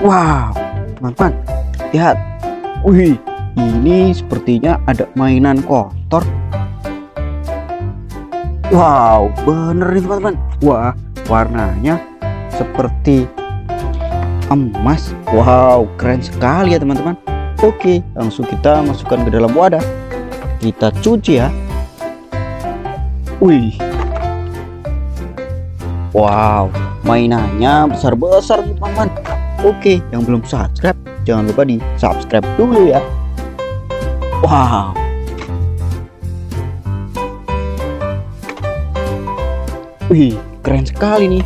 Wow, teman-teman, lihat. Wih, ini sepertinya ada mainan kotor. Wow, bener nih teman-teman. Wah, warnanya seperti emas. Wow, keren sekali ya teman-teman. Oke, langsung kita masukkan ke dalam wadah. Kita cuci ya. Wih. Wow, mainannya besar-besar teman-teman. Oke, yang belum subscribe, jangan lupa di subscribe dulu ya. Wow. Wih, keren sekali nih.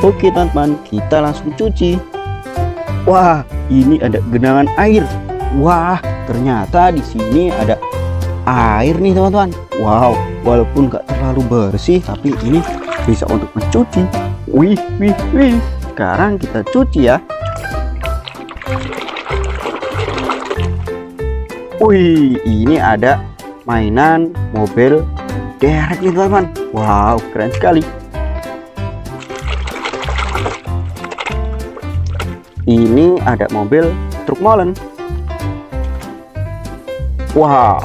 Oke teman-teman, kita langsung cuci. Wah, ini ada genangan air. Wah, ternyata di sini ada air nih teman-teman. Wow, walaupun gak terlalu bersih, tapi ini bisa untuk mencuci. Wih, wih, wih. Sekarang kita cuci ya. Wih, ini ada mainan mobil derek nih teman-teman. Wow, keren sekali. Ini ada mobil truk molen. Wow.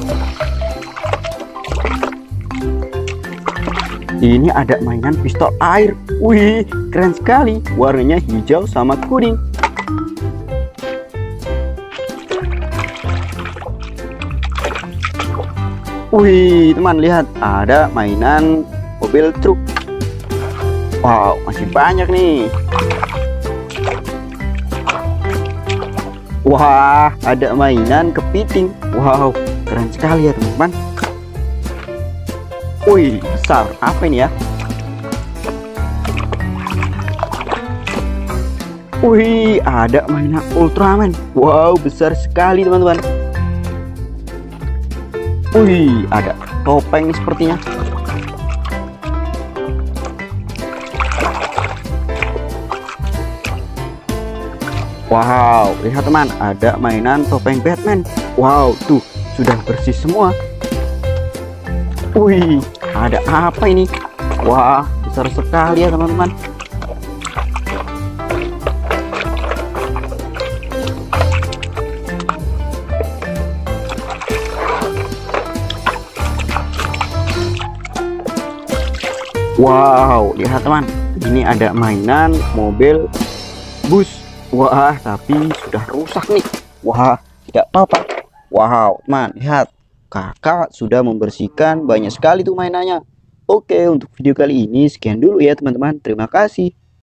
Ini ada mainan pistol air. Wih, keren sekali. Warnanya hijau sama kuning. Wih, teman lihat ada mainan mobil truk. Wow, masih banyak nih. Wah, ada mainan kepiting. Wow, keren sekali ya teman-teman. Wih, besar. Apa ini ya? Wih, ada mainan Ultraman. Wow, besar sekali teman-teman. Wih, ada topeng sepertinya. Wow, lihat teman, ada mainan topeng Batman. Wow, tuh sudah bersih semua. Wih, ada apa ini? Wah, besar sekali ya teman-teman. Wow, lihat teman, ini ada mainan mobil bus. Wah, tapi sudah rusak nih. Wah, tidak apa-apa. Wow, teman, lihat. Kakak sudah membersihkan banyak sekali tuh mainannya. Oke, untuk video kali ini sekian dulu ya teman-teman. Terima kasih.